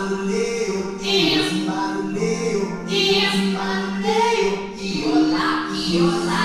Baleio, esse barulheiro, e olá, e olá.